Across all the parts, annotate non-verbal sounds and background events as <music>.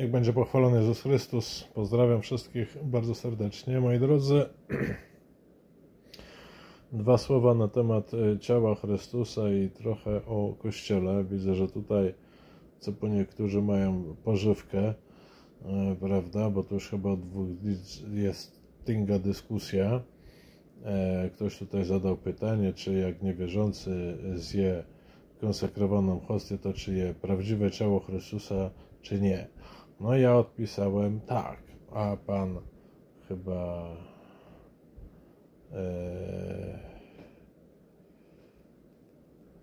Niech będzie pochwalony Jezus Chrystus. Pozdrawiam wszystkich bardzo serdecznie. Moi drodzy, <clears throat> dwa słowa na temat e, ciała Chrystusa i trochę o Kościele. Widzę, że tutaj co po niektórzy mają pożywkę, e, prawda, bo to już chyba od dwóch dni jest tynga dyskusja. E, ktoś tutaj zadał pytanie, czy jak niewierzący zje konsekrowaną hostię, to czy je prawdziwe ciało Chrystusa, czy nie. No ja odpisałem tak, a pan chyba e,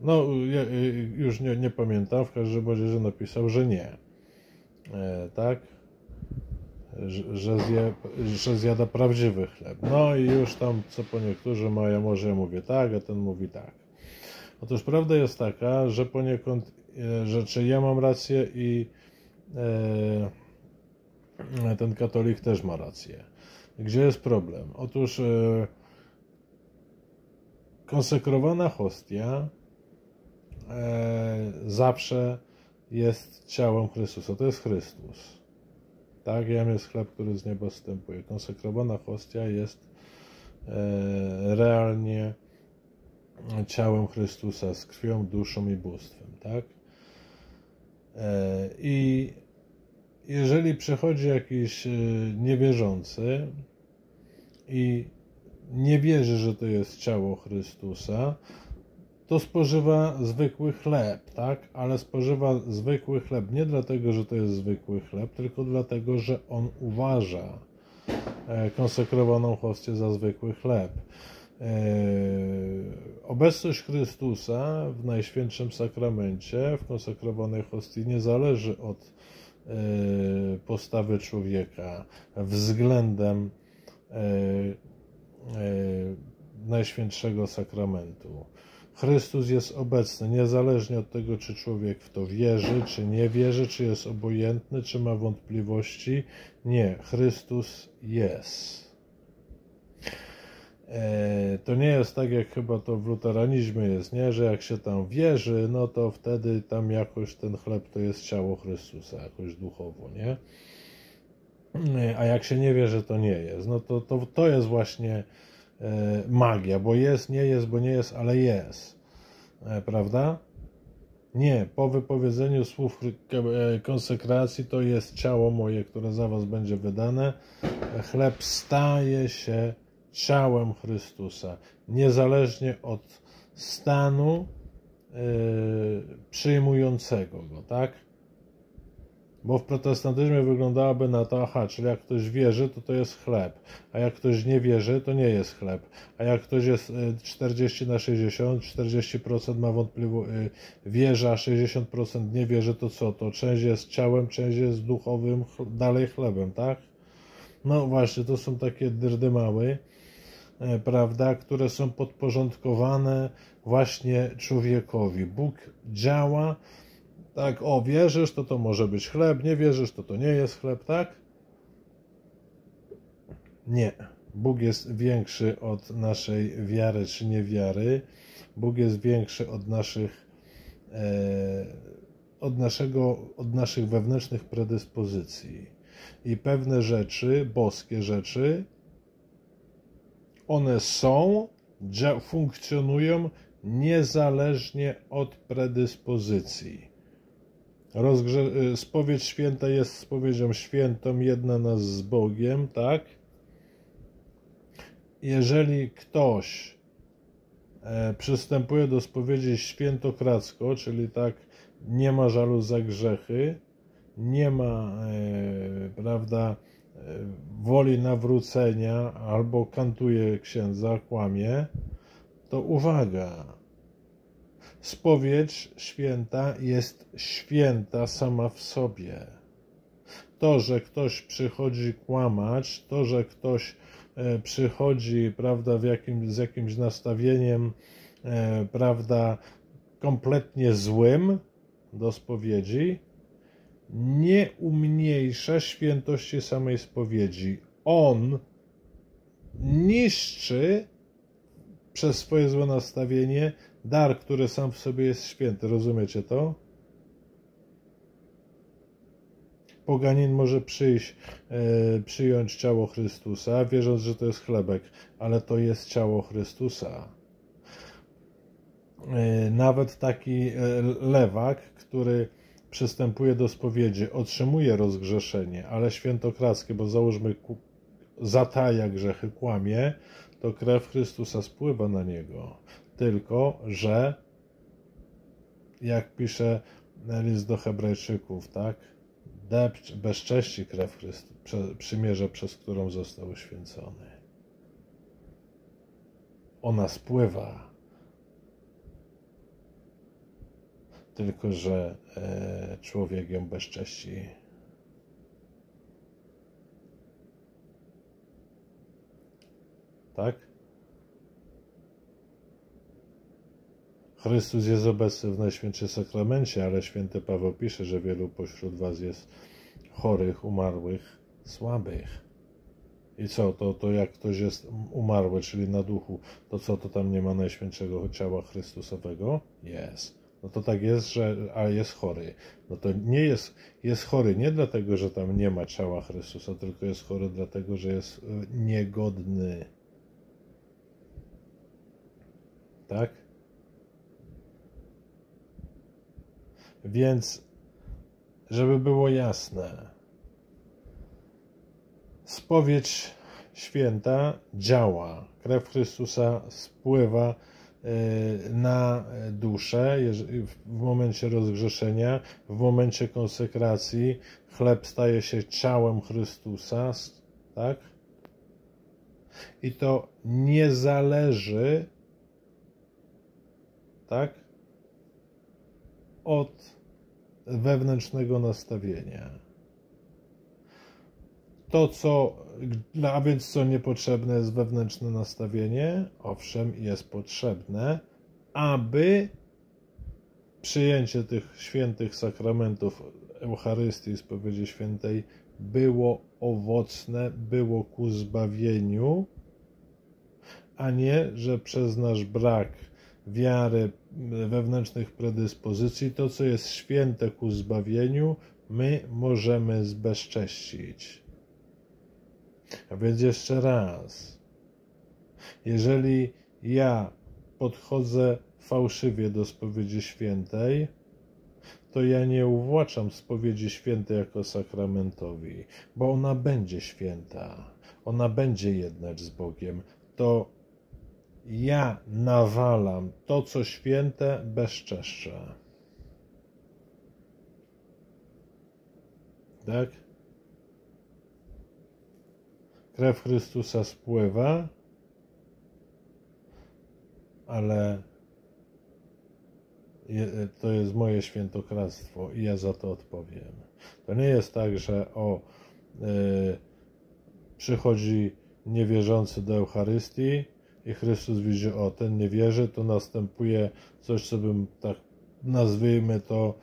no e, już nie, nie pamiętam, w każdym razie, że napisał, że nie. E, tak? Że, że, zje, że zjada prawdziwy chleb. No i już tam co po niektórzy mają, może ja mówię tak, a ten mówi tak. Otóż prawda jest taka, że poniekąd, że czy ja mam rację i ten katolik też ma rację. Gdzie jest problem? Otóż e, konsekrowana hostia e, zawsze jest ciałem Chrystusa. To jest Chrystus. Tak, jam jest chleb, który z nieba wstępuje. Konsekrowana hostia jest realnie ciałem Chrystusa z krwią, duszą i bóstwem, tak? I jeżeli przychodzi jakiś e, niewierzący i nie wierzy, że to jest ciało Chrystusa, to spożywa zwykły chleb, tak? Ale spożywa zwykły chleb nie dlatego, że to jest zwykły chleb, tylko dlatego, że on uważa e, konsekrowaną hostię za zwykły chleb. E, obecność Chrystusa w Najświętszym Sakramencie, w konsekrowanej hostii, nie zależy od E, postawy człowieka względem e, Najświętszego Sakramentu. Chrystus jest obecny, niezależnie od tego, czy człowiek w to wierzy, czy nie wierzy, czy jest obojętny, czy ma wątpliwości. Nie, Chrystus jest. E, to nie jest tak, jak chyba to w luteranizmie jest, nie? że jak się tam wierzy, no to wtedy tam jakoś ten chleb to jest ciało Chrystusa, jakoś duchowo, nie? A jak się nie wierzy, to nie jest. No to, to, to jest właśnie e, magia, bo jest, nie jest, bo nie jest, ale jest. E, prawda? Nie, po wypowiedzeniu słów konsekracji to jest ciało moje, które za was będzie wydane. Chleb staje się ciałem Chrystusa, niezależnie od stanu yy, przyjmującego go, tak? Bo w protestantyzmie wyglądałoby na to, aha, czyli jak ktoś wierzy, to to jest chleb, a jak ktoś nie wierzy, to nie jest chleb, a jak ktoś jest 40 y, na 60, 40% ma wątpliwość, yy, wierza, 60% nie wierzy, to co? To część jest ciałem, część jest duchowym, dalej chlebem, tak? No właśnie, to są takie dyrdymały. E, prawda, które są podporządkowane właśnie człowiekowi. Bóg działa, tak, o, wierzysz, to to może być chleb, nie wierzysz, to to nie jest chleb, tak? Nie. Bóg jest większy od naszej wiary czy niewiary. Bóg jest większy od naszych, e, od, naszego, od naszych wewnętrznych predyspozycji. I pewne rzeczy, boskie rzeczy, one są, funkcjonują niezależnie od predyspozycji. Rozgrze y, spowiedź święta jest spowiedzią świętą, jedna nas z Bogiem, tak? Jeżeli ktoś e, przystępuje do spowiedzi świętokradzko, czyli tak nie ma żalu za grzechy, nie ma, e, prawda, woli nawrócenia albo kantuje księdza, kłamie, to uwaga. Spowiedź święta jest święta sama w sobie. To, że ktoś przychodzi kłamać, to, że ktoś e, przychodzi, prawda, w jakim, z jakimś nastawieniem, e, prawda, kompletnie złym do spowiedzi, nie umniejsza świętości samej spowiedzi. On niszczy przez swoje złe nastawienie dar, który sam w sobie jest święty. Rozumiecie to? poganin może przyjść, e, przyjąć ciało Chrystusa, wierząc, że to jest chlebek, ale to jest ciało Chrystusa. E, nawet taki lewak, który przystępuje do spowiedzi, otrzymuje rozgrzeszenie, ale świętokradzkie, bo załóżmy zataja grzechy, kłamie, to krew Chrystusa spływa na niego. Tylko, że jak pisze list do Hebrajczyków, tak? Depcz, bezcześci krew Chrystu, przymierza, przez którą został uświęcony. Ona spływa. Tylko, że e, człowiek ją bezcześci. Tak? Chrystus jest obecny w Najświętszym Sakramencie, ale święty Paweł pisze, że wielu pośród was jest chorych, umarłych, słabych. I co, to, to jak ktoś jest umarły, czyli na duchu, to co, to tam nie ma Najświętszego Ciała Chrystusowego? Jest. No to tak jest, że a jest chory. No to nie jest, jest chory nie dlatego, że tam nie ma ciała Chrystusa, tylko jest chory dlatego, że jest e, niegodny. Tak? Więc, żeby było jasne, spowiedź święta działa. Krew Chrystusa spływa na duszę w momencie rozgrzeszenia, w momencie konsekracji. Chleb staje się ciałem Chrystusa, tak? I to nie zależy, tak? Od wewnętrznego nastawienia. To, co, a więc co niepotrzebne jest wewnętrzne nastawienie, owszem, jest potrzebne, aby przyjęcie tych świętych sakramentów Eucharystii spowiedzi świętej było owocne, było ku zbawieniu, a nie, że przez nasz brak wiary, wewnętrznych predyspozycji, to co jest święte ku zbawieniu, my możemy zbezcześcić. A więc jeszcze raz, jeżeli ja podchodzę fałszywie do spowiedzi świętej, to ja nie uwłaczam spowiedzi świętej jako sakramentowi, bo ona będzie święta, ona będzie jednać z Bogiem. To ja nawalam to, co święte, bezczeszczę. Tak? Krew Chrystusa spływa, ale to jest moje świętokradztwo i ja za to odpowiem. To nie jest tak, że o yy, przychodzi niewierzący do Eucharystii, i Chrystus widzi, o ten nie wierzy, to następuje coś, co bym tak nazwijmy to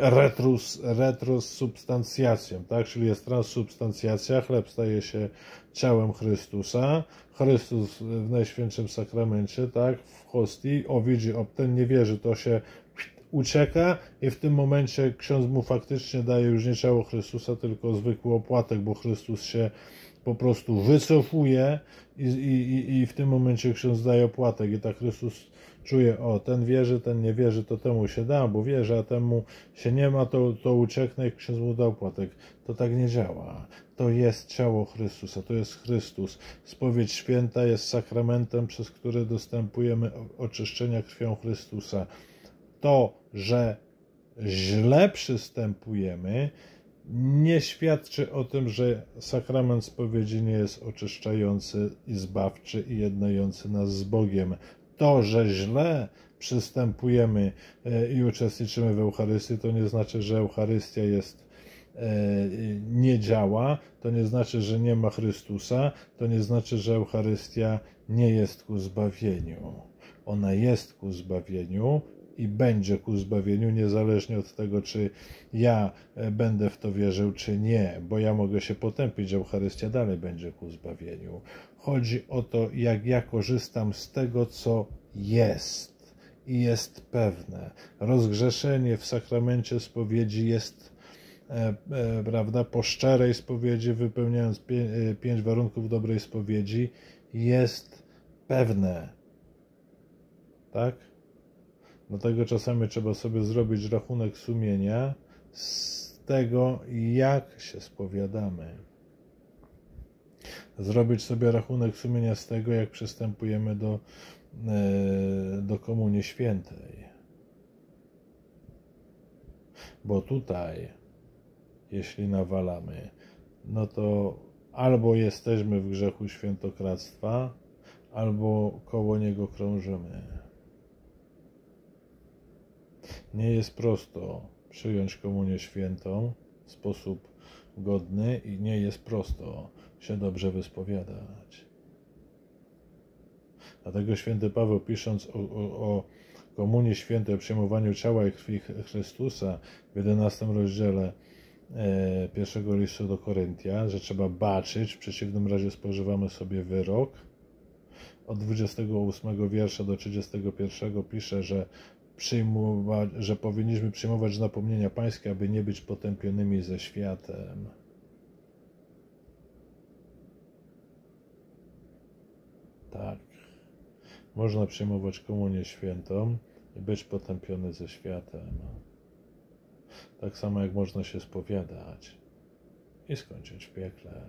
retrus, retrosubstancjacją, tak? Czyli jest transsubstancjacja, chleb staje się ciałem Chrystusa, Chrystus w Najświętszym Sakramencie, tak? W hostii, o widzi, o ten nie wierzy, to się ucieka i w tym momencie ksiądz mu faktycznie daje już nie ciało Chrystusa, tylko zwykły opłatek, bo Chrystus się po prostu wycofuje i, i, i w tym momencie ksiądz daje opłatek i tak Chrystus czuje, o ten wierzy, ten nie wierzy, to temu się da, bo wierzy, a temu się nie ma, to, to ucieknę i ksiądz mu da opłatek. To tak nie działa. To jest ciało Chrystusa, to jest Chrystus. Spowiedź święta jest sakramentem, przez który dostępujemy oczyszczenia krwią Chrystusa. To, że źle przystępujemy, nie świadczy o tym, że sakrament spowiedzi nie jest oczyszczający i zbawczy i jednający nas z Bogiem. To, że źle przystępujemy e, i uczestniczymy w Eucharystii, to nie znaczy, że Eucharystia jest e, nie działa, to nie znaczy, że nie ma Chrystusa, to nie znaczy, że Eucharystia nie jest ku zbawieniu. Ona jest ku zbawieniu, i będzie ku zbawieniu, niezależnie od tego, czy ja e, będę w to wierzył, czy nie, bo ja mogę się potępić, Eucharystia dalej będzie ku zbawieniu. Chodzi o to, jak ja korzystam z tego, co jest i jest pewne. Rozgrzeszenie w sakramencie spowiedzi jest e, e, prawda, po szczerej spowiedzi, wypełniając pięć warunków dobrej spowiedzi, jest pewne. Tak? Dlatego czasami trzeba sobie zrobić rachunek sumienia z tego, jak się spowiadamy. Zrobić sobie rachunek sumienia z tego, jak przystępujemy do, do Komunii Świętej. Bo tutaj, jeśli nawalamy, no to albo jesteśmy w grzechu świętokradztwa, albo koło niego krążymy. Nie jest prosto przyjąć komunię świętą w sposób godny i nie jest prosto się dobrze wyspowiadać. Dlatego święty Paweł pisząc o, o, o Komunii Świętej, o przyjmowaniu ciała i krwi Chrystusa w 11 rozdziale e, pierwszego listu do Koryntia, że trzeba baczyć, w przeciwnym razie spożywamy sobie wyrok. Od 28 wiersza do 31 pisze, że, przyjmować, że powinniśmy przyjmować napomnienia pańskie, aby nie być potępionymi ze światem. Tak. Można przyjmować komunię świętą i być potępiony ze światem. Tak samo jak można się spowiadać i skończyć w piekle.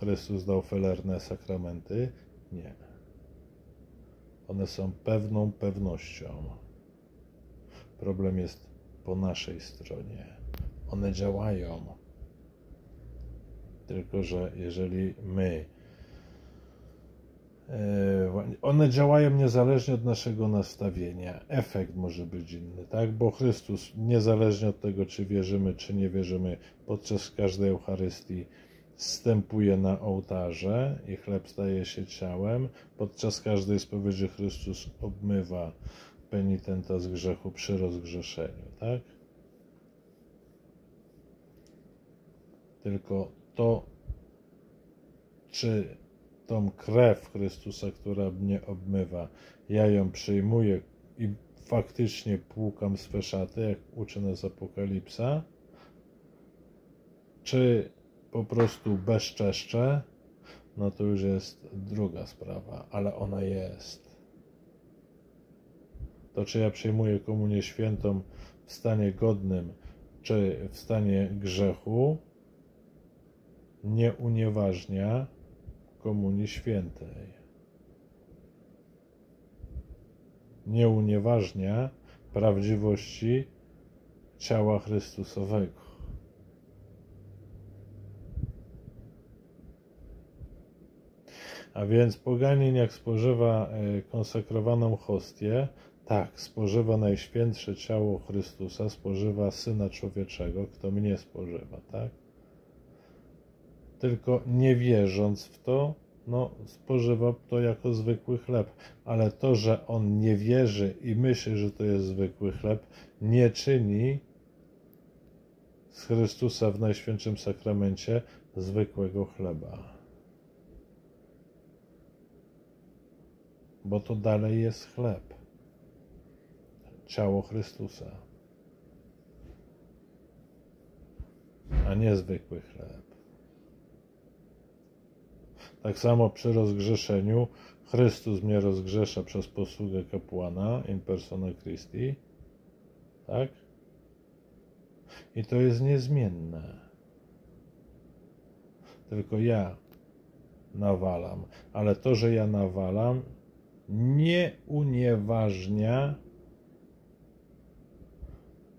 Chrystus dał felerne sakramenty? Nie. One są pewną pewnością. Problem jest po naszej stronie. One działają. Tylko, że jeżeli my E, one działają niezależnie od naszego nastawienia. Efekt może być inny, tak? Bo Chrystus, niezależnie od tego, czy wierzymy, czy nie wierzymy, podczas każdej Eucharystii wstępuje na ołtarze i chleb staje się ciałem. Podczas każdej spowiedzi Chrystus obmywa penitenta z grzechu przy rozgrzeszeniu, tak? Tylko to, czy tą krew Chrystusa, która mnie obmywa, ja ją przyjmuję i faktycznie płukam swe szaty, jak uczy nas Apokalipsa, czy po prostu bezczeszczę, no to już jest druga sprawa, ale ona jest. To, czy ja przyjmuję komunię świętą w stanie godnym, czy w stanie grzechu, nie unieważnia Komunii Świętej. Nie unieważnia prawdziwości ciała Chrystusowego. A więc poganin, jak spożywa e, konsekrowaną hostię, tak, spożywa najświętsze ciało Chrystusa, spożywa Syna Człowieczego, kto mnie spożywa, tak? tylko nie wierząc w to, no, spożywa to jako zwykły chleb. Ale to, że on nie wierzy i myśli, że to jest zwykły chleb, nie czyni z Chrystusa w Najświętszym Sakramencie zwykłego chleba. Bo to dalej jest chleb. Ciało Chrystusa. A nie zwykły chleb. Tak samo przy rozgrzeszeniu Chrystus mnie rozgrzesza przez posługę kapłana in persona Christi. Tak? I to jest niezmienne. Tylko ja nawalam. Ale to, że ja nawalam, nie unieważnia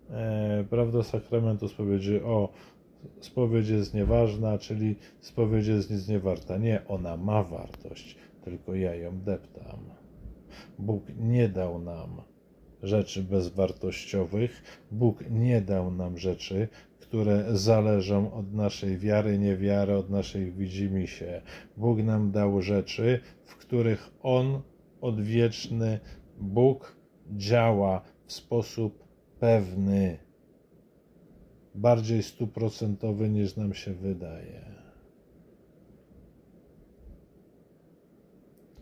e, prawda sakramentu spowiedzi. O, spowiedź jest nieważna, czyli spowiedź jest nic nie warta. Nie, ona ma wartość, tylko ja ją deptam. Bóg nie dał nam rzeczy bezwartościowych, Bóg nie dał nam rzeczy, które zależą od naszej wiary, niewiary, od naszej widzimisię. Bóg nam dał rzeczy, w których On, odwieczny Bóg, działa w sposób pewny bardziej stuprocentowy niż nam się wydaje.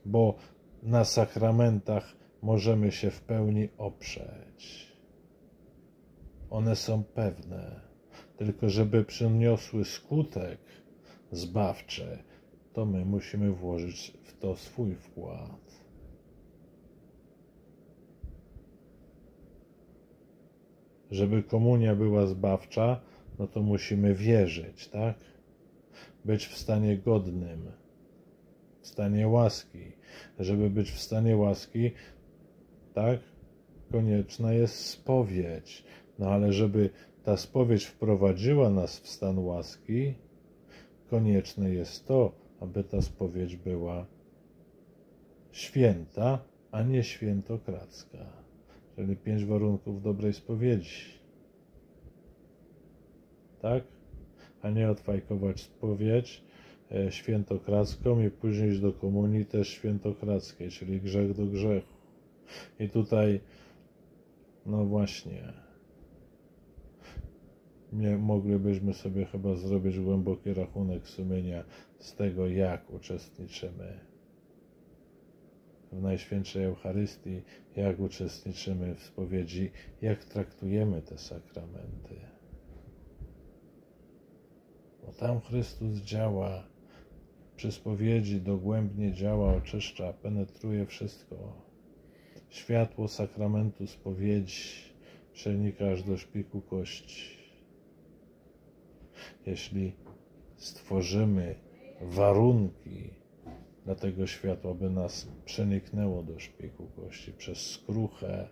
Bo na sakramentach możemy się w pełni oprzeć. one są pewne. Tylko żeby przyniosły skutek zbawczy, to my musimy włożyć w to swój wkład. Żeby komunia była zbawcza, no to musimy wierzyć, tak? Być w stanie godnym, w stanie łaski. Żeby być w stanie łaski, tak? Konieczna jest spowiedź. No ale żeby ta spowiedź wprowadziła nas w stan łaski, konieczne jest to, aby ta spowiedź była święta, a nie świętokradzka. Czyli pięć warunków dobrej spowiedzi. Tak? A nie odfajkować spowiedź e, świętokradzką i później iść do komunii też świętokradzkiej, czyli grzech do grzechu. I tutaj, no właśnie, nie moglibyśmy sobie chyba zrobić głęboki rachunek sumienia z tego, jak uczestniczymy w Najświętszej Eucharystii, jak uczestniczymy w spowiedzi, jak traktujemy te sakramenty. Bo tam Chrystus działa, przy spowiedzi dogłębnie działa, oczyszcza, penetruje wszystko. Światło sakramentu spowiedzi przenika aż do szpiku kości jeśli stworzymy warunki dla tego światła, by nas przeniknęło do szpiku kości przez skruchę,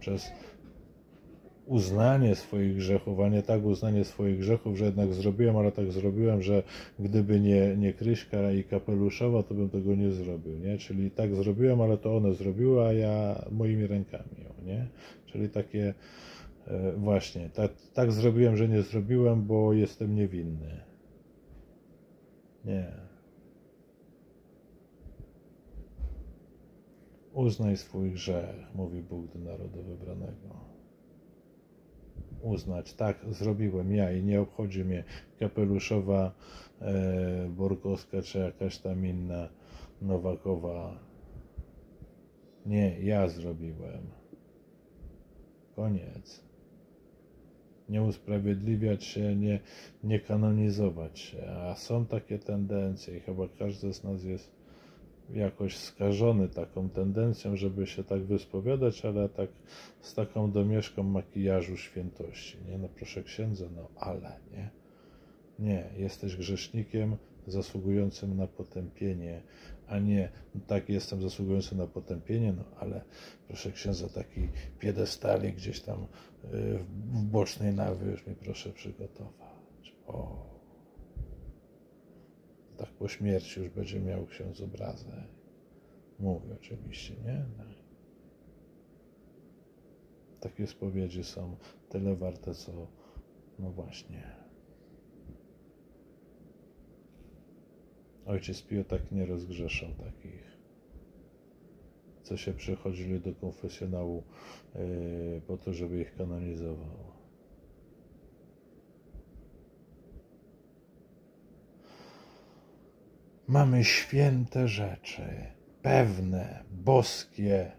przez uznanie swoich grzechów, a nie tak uznanie swoich grzechów, że jednak zrobiłem, ale tak zrobiłem, że gdyby nie, nie Kryśka i Kapeluszowa, to bym tego nie zrobił, nie? Czyli tak zrobiłem, ale to one zrobiły, a ja moimi rękami, nie? Czyli takie E, właśnie, tak, tak zrobiłem, że nie zrobiłem, bo jestem niewinny. Nie. Uznaj swój grzech, mówi Bóg do narodu wybranego. Uznać, tak, zrobiłem ja i nie obchodzi mnie kapeluszowa e, Borkowska czy jakaś tam inna Nowakowa. Nie, ja zrobiłem. Koniec nie usprawiedliwiać się, nie, nie kanonizować się. A są takie tendencje i chyba każdy z nas jest jakoś skażony taką tendencją, żeby się tak wyspowiadać, ale tak z taką domieszką makijażu świętości. Nie, no proszę księdza, no ale, nie? Nie, jesteś grzesznikiem zasługującym na potępienie, a nie tak jestem zasługujący na potępienie, no ale proszę księdza, taki piedestali gdzieś tam y, w bocznej nawy już mi proszę przygotować. O, tak po śmierci już będzie miał ksiądz obrazek. Mówię oczywiście, nie? No. Takie spowiedzi są tyle warte, co no właśnie Ojciec Pio tak nie rozgrzeszał takich, co się przychodzili do konfesjonału yy, po to, żeby ich kanonizował. Mamy święte rzeczy, pewne, boskie,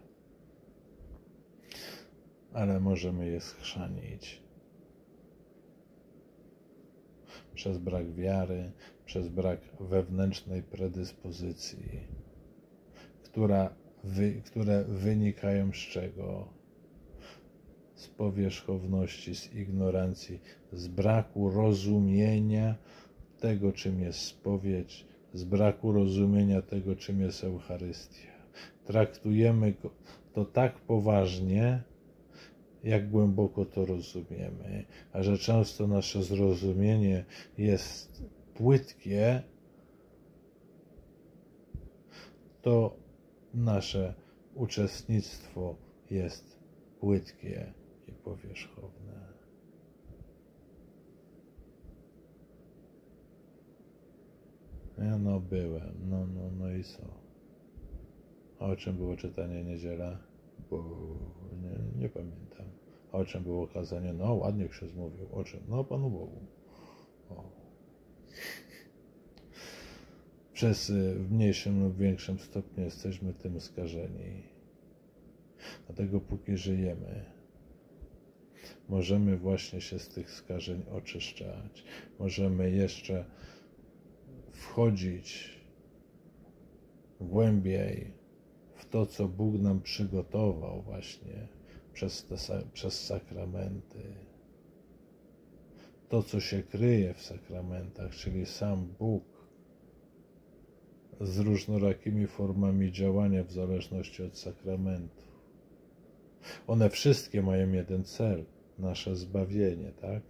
ale możemy je schrzanić przez brak wiary, przez brak wewnętrznej predyspozycji, która wy, które wynikają z czego? Z powierzchowności, z ignorancji, z braku rozumienia tego, czym jest spowiedź, z braku rozumienia tego, czym jest Eucharystia. Traktujemy to tak poważnie, jak głęboko to rozumiemy, a że często nasze zrozumienie jest płytkie, to nasze uczestnictwo jest płytkie i powierzchowne. Ja no byłem, no, no, no i co? O czym było czytanie niedziela? Bo nie, nie pamiętam. O czym było kazanie? No ładnie ksiądz mówił. O czym? No Panu Bogu. O. Wszyscy w mniejszym lub większym stopniu jesteśmy tym skażeni. Dlatego póki żyjemy, możemy właśnie się z tych skażeń oczyszczać. Możemy jeszcze wchodzić głębiej w to, co Bóg nam przygotował właśnie przez, te, przez sakramenty. To, co się kryje w sakramentach, czyli sam Bóg z różnorakimi formami działania w zależności od sakramentu. One wszystkie mają jeden cel nasze zbawienie, tak?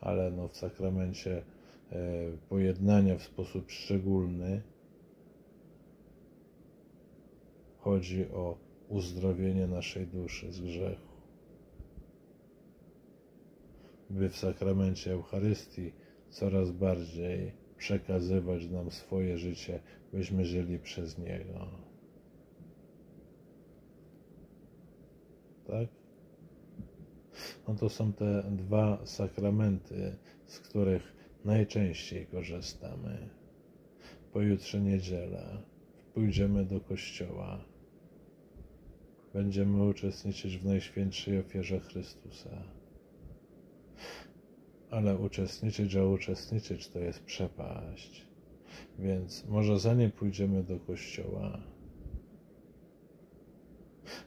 Ale no w sakramencie e, pojednania w sposób szczególny chodzi o uzdrowienie naszej duszy z grzechu. By w sakramencie Eucharystii coraz bardziej przekazywać nam swoje życie, byśmy żyli przez Niego. Tak? No to są te dwa sakramenty, z których najczęściej korzystamy. Pojutrze niedziela pójdziemy do kościoła. Będziemy uczestniczyć w Najświętszej ofierze Chrystusa ale uczestniczyć, a uczestniczyć to jest przepaść. Więc może zanim pójdziemy do kościoła,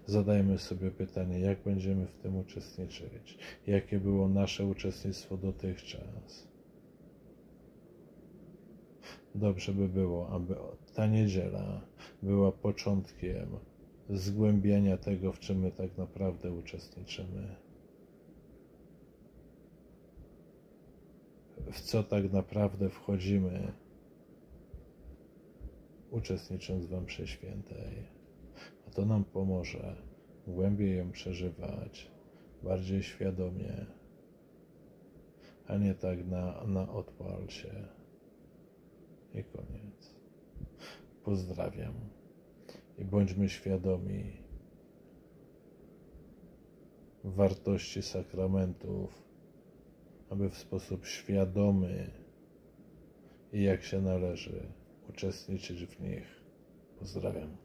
zadajmy sobie pytanie, jak będziemy w tym uczestniczyć, jakie było nasze uczestnictwo dotychczas. Dobrze by było, aby ta niedziela była początkiem zgłębiania tego, w czym my tak naprawdę uczestniczymy. w co tak naprawdę wchodzimy, uczestnicząc w mszy świętej. A to nam pomoże głębiej ją przeżywać, bardziej świadomie, a nie tak na, na odpal się. I koniec. Pozdrawiam i bądźmy świadomi wartości sakramentów aby w sposób świadomy i jak się należy uczestniczyć w nich. Pozdrawiam.